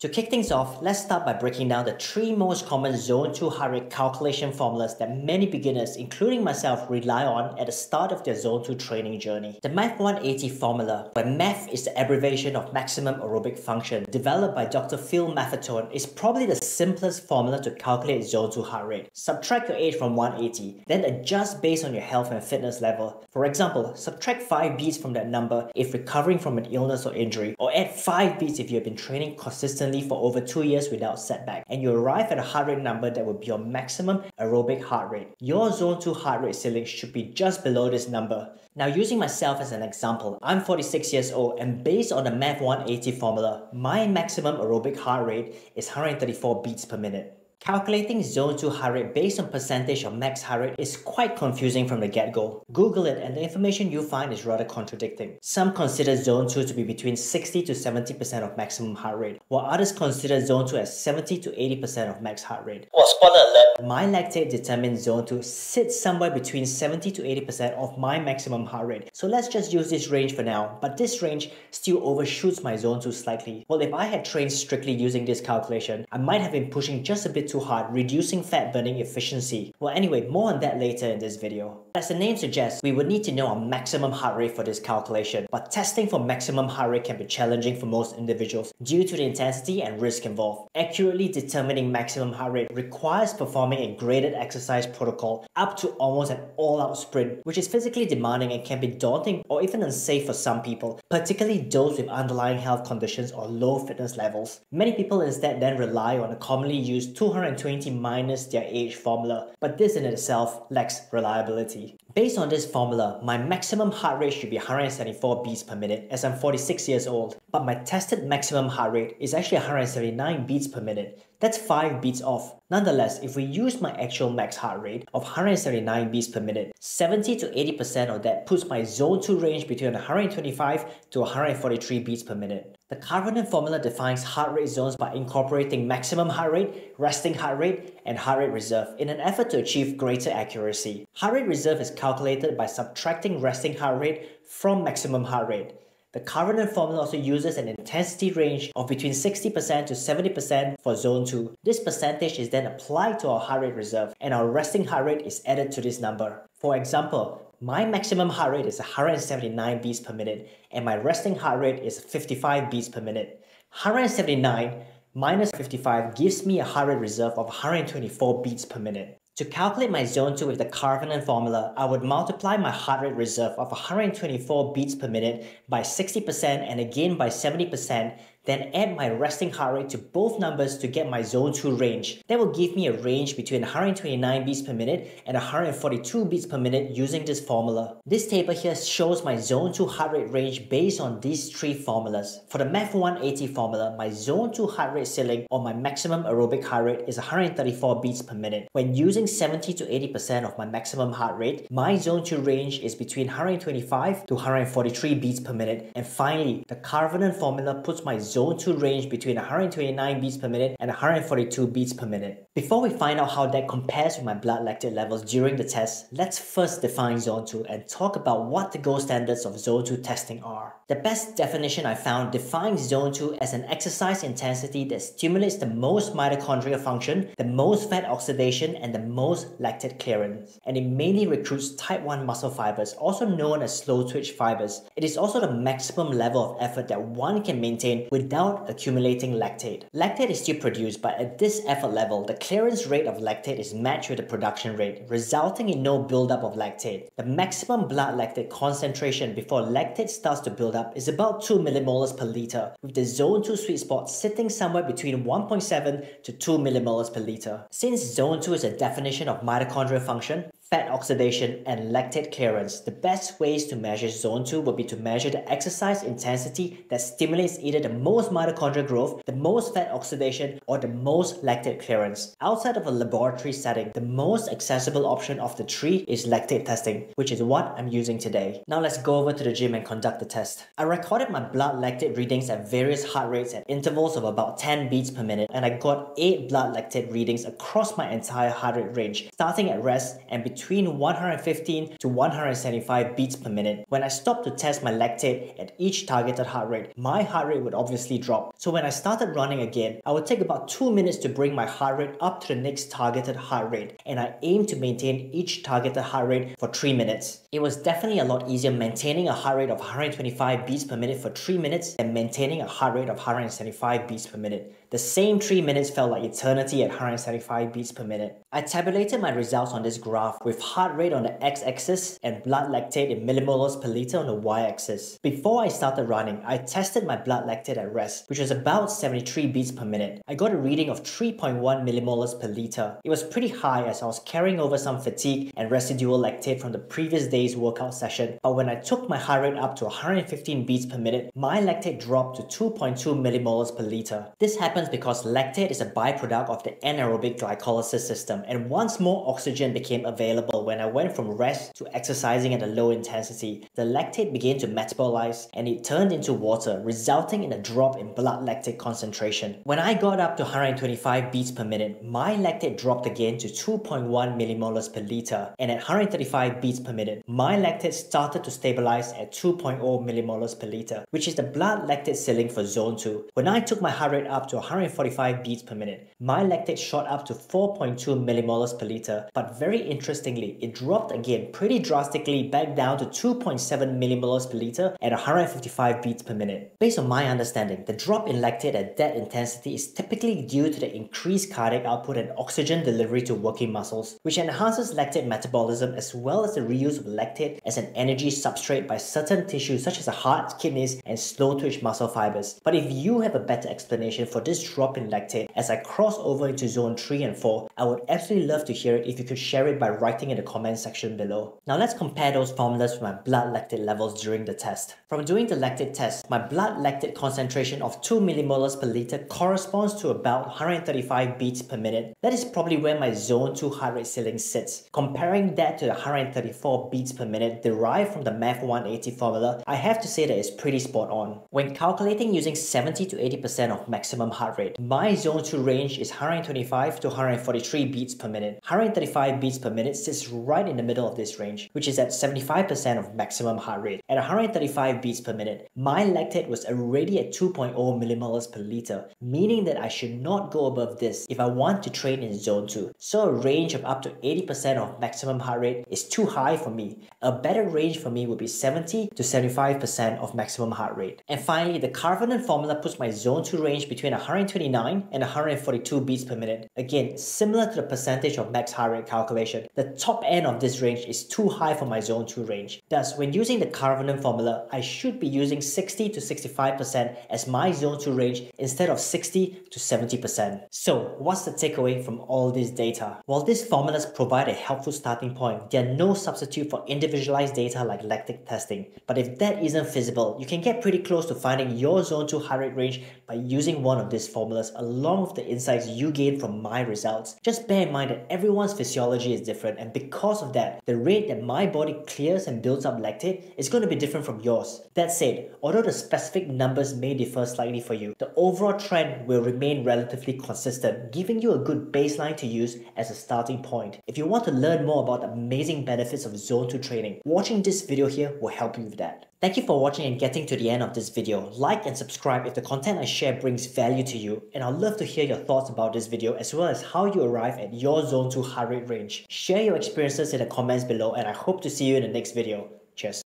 To kick things off, let's start by breaking down the three most common Zone 2 heart rate calculation formulas that many beginners, including myself, rely on at the start of their Zone 2 training journey. The MAF 180 formula, where MAF is the abbreviation of Maximum Aerobic Function, developed by Dr. Phil Maffetone, is probably the simplest formula to calculate Zone 2 heart rate. Subtract your age from 180, then adjust based on your health and fitness level. For example, subtract 5 beats from that number if recovering from an illness or injury, or add 5 beats if you have been training consistently consistently for over 2 years without setback and you arrive at a heart rate number that will be your maximum aerobic heart rate. Your zone 2 heart rate ceiling should be just below this number. Now using myself as an example, I'm 46 years old and based on the MAF 180 formula, my maximum aerobic heart rate is 134 beats per minute. Calculating zone 2 heart rate based on percentage of max heart rate is quite confusing from the get-go. Google it and the information you find is rather contradicting. Some consider zone 2 to be between 60 to 70% of maximum heart rate, while others consider zone 2 as 70 to 80% of max heart rate. Well, spoiler alert! My lactate determined zone 2 sits somewhere between 70 to 80% of my maximum heart rate. So let's just use this range for now, but this range still overshoots my zone 2 slightly. Well, if I had trained strictly using this calculation, I might have been pushing just a bit too hard, reducing fat burning efficiency. Well anyway, more on that later in this video. As the name suggests, we would need to know our maximum heart rate for this calculation, but testing for maximum heart rate can be challenging for most individuals due to the intensity and risk involved. Accurately determining maximum heart rate requires performing a graded exercise protocol up to almost an all-out sprint, which is physically demanding and can be daunting or even unsafe for some people, particularly those with underlying health conditions or low fitness levels. Many people instead then rely on a commonly used 200 220 minus their age formula, but this in itself lacks reliability. Based on this formula, my maximum heart rate should be 174 beats per minute as I'm 46 years old, but my tested maximum heart rate is actually 179 beats per minute. That's 5 beats off. Nonetheless, if we use my actual max heart rate of 179 beats per minute, 70 to 80% of that puts my zone 2 range between 125 to 143 beats per minute. The Karvonen formula defines heart rate zones by incorporating maximum heart rate, resting heart rate, and heart rate reserve in an effort to achieve greater accuracy. Heart rate reserve is calculated by subtracting resting heart rate from maximum heart rate. The Karvonen formula also uses an intensity range of between 60% to 70% for zone 2. This percentage is then applied to our heart rate reserve and our resting heart rate is added to this number. For example, my maximum heart rate is 179 beats per minute and my resting heart rate is 55 beats per minute. 179 minus 55 gives me a heart rate reserve of 124 beats per minute. To calculate my zone 2 with the Karvonen formula, I would multiply my heart rate reserve of 124 beats per minute by 60% and again by 70% then add my resting heart rate to both numbers to get my zone 2 range. That will give me a range between 129 beats per minute and 142 beats per minute using this formula. This table here shows my zone 2 heart rate range based on these three formulas. For the MAF 180 formula, my zone 2 heart rate ceiling or my maximum aerobic heart rate is 134 beats per minute. When using 70 to 80% of my maximum heart rate, my zone 2 range is between 125 to 143 beats per minute. And finally, the Karvonen formula puts my zone 2 range between 129 beats per minute and 142 beats per minute. Before we find out how that compares with my blood lactate levels during the test, let's first define zone 2 and talk about what the gold standards of zone 2 testing are. The best definition I found defines zone 2 as an exercise intensity that stimulates the most mitochondrial function, the most fat oxidation, and the most lactate clearance. And it mainly recruits type 1 muscle fibers, also known as slow twitch fibers. It is also the maximum level of effort that one can maintain with without accumulating lactate. Lactate is still produced, but at this effort level, the clearance rate of lactate is matched with the production rate, resulting in no buildup of lactate. The maximum blood lactate concentration before lactate starts to build up is about 2 millimolars per liter, with the zone 2 sweet spot sitting somewhere between 1.7 to 2 millimolars per liter. Since zone 2 is a definition of mitochondrial function, fat oxidation, and lactate clearance, the best ways to measure zone 2 would be to measure the exercise intensity that stimulates either the most mitochondrial growth, the most fat oxidation, or the most lactate clearance. Outside of a laboratory setting, the most accessible option of the three is lactate testing, which is what I'm using today. Now let's go over to the gym and conduct the test. I recorded my blood lactate readings at various heart rates at intervals of about 10 beats per minute, and I got 8 blood lactate readings across my entire heart rate range, starting at rest and between between 115 to 175 beats per minute. When I stopped to test my lactate at each targeted heart rate, my heart rate would obviously drop. So when I started running again, I would take about 2 minutes to bring my heart rate up to the next targeted heart rate and I aim to maintain each targeted heart rate for 3 minutes. It was definitely a lot easier maintaining a heart rate of 125 beats per minute for 3 minutes than maintaining a heart rate of 175 beats per minute. The same 3 minutes felt like eternity at 175 beats per minute. I tabulated my results on this graph with heart rate on the x-axis and blood lactate in millimolars per liter on the y-axis. Before I started running, I tested my blood lactate at rest, which was about 73 beats per minute. I got a reading of 3.1 millimolars per liter. It was pretty high as I was carrying over some fatigue and residual lactate from the previous day's workout session, but when I took my heart rate up to 115 beats per minute, my lactate dropped to 2.2 millimolars per liter. This happened happens because lactate is a byproduct of the anaerobic glycolysis system and once more oxygen became available when I went from rest to exercising at a low intensity, the lactate began to metabolize and it turned into water resulting in a drop in blood lactate concentration. When I got up to 125 beats per minute, my lactate dropped again to 2.1 millimolars per liter and at 135 beats per minute, my lactate started to stabilize at 2.0 millimolars per liter, which is the blood lactate ceiling for zone 2. When I took my heart rate up to 145 beats per minute. My lactate shot up to 4.2 millimolars per liter, but very interestingly, it dropped again pretty drastically back down to 2.7 millimolars per liter at 155 beats per minute. Based on my understanding, the drop in lactate at that intensity is typically due to the increased cardiac output and oxygen delivery to working muscles, which enhances lactate metabolism as well as the reuse of lactate as an energy substrate by certain tissues such as the heart, kidneys, and slow twitch muscle fibers. But if you have a better explanation for this drop in lactate as I cross over into zone 3 and 4, I would absolutely love to hear it if you could share it by writing in the comment section below. Now let's compare those formulas with my blood lactate levels during the test. From doing the lactate test, my blood lactate concentration of 2 millimolars per liter corresponds to about 135 beats per minute. That is probably where my zone 2 heart rate ceiling sits. Comparing that to the 134 beats per minute derived from the MAF 180 formula, I have to say that it's pretty spot on. When calculating using 70 to 80% of maximum heart rate. My zone 2 range is 125 to 143 beats per minute. 135 beats per minute sits right in the middle of this range, which is at 75% of maximum heart rate. At 135 beats per minute, my lactate was already at 2.0 millimolars per liter, meaning that I should not go above this if I want to train in zone 2. So a range of up to 80% of maximum heart rate is too high for me. A better range for me would be 70 to 75% of maximum heart rate. And finally, the Karvonen formula puts my zone 2 range between 129 and 142 beats per minute. Again, similar to the percentage of max heart rate calculation, the top end of this range is too high for my zone 2 range. Thus, when using the Karvonen formula, I should be using 60 to 65% as my zone 2 range instead of 60 to 70%. So, what's the takeaway from all this data? While these formulas provide a helpful starting point, they are no substitute for individualized data like lactic testing. But if that isn't feasible, you can get pretty close to finding your zone 2 heart rate range by using one of these formulas along with the insights you gain from my results. Just bear in mind that everyone's physiology is different and because of that, the rate that my body clears and builds up lactate is going to be different from yours. That said, although the specific numbers may differ slightly for you, the overall trend will remain relatively consistent, giving you a good baseline to use as a starting point. If you want to learn more about the amazing benefits of Zone 2 training, watching this video here will help you with that. Thank you for watching and getting to the end of this video. Like and subscribe if the content I share brings value to you and I'd love to hear your thoughts about this video as well as how you arrive at your zone 2 heart rate range. Share your experiences in the comments below and I hope to see you in the next video. Cheers.